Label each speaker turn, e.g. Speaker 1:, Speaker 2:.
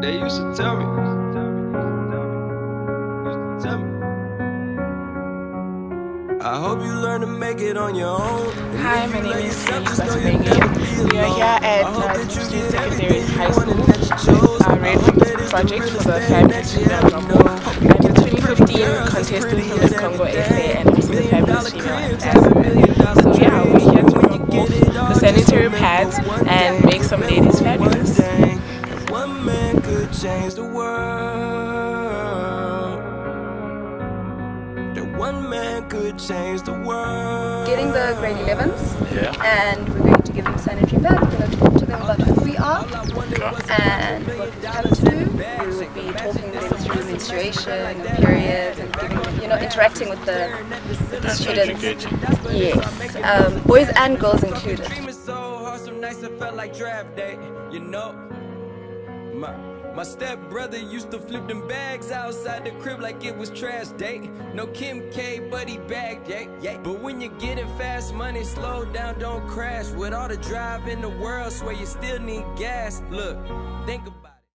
Speaker 1: They used to tell me. Tell me. I hope you learn to make it on your own.
Speaker 2: Hi, my name is Basubenge. We are here at North State Secondary High School, uh, Red Wings project for the Fabulous Female Congo. I'm a 2015 contestant from Miss Congo SA and also the Fabulous Female Ambassador. So yeah, we're here to off the sanitary pads and make some ladies fabulous.
Speaker 1: One could change the world. That one man could change the world.
Speaker 3: getting the grade 11s
Speaker 4: Yeah.
Speaker 3: and we're going to give them sanitary pads. We're going to talk to them about who we are and what we come to. We will be talking them through menstruation and periods and giving them, you know, interacting with the, with the students.
Speaker 4: Educating.
Speaker 3: Yes, um, boys and girls included.
Speaker 1: Dreaming so hard, so nice, it felt like draft day, you know. My, my step brother used to flip them bags outside the crib like it was trash day. No Kim K, but he bagged, yeah, yeah. But when you're getting fast money, slow down, don't crash. With all the drive in the world, swear you still need gas. Look, think about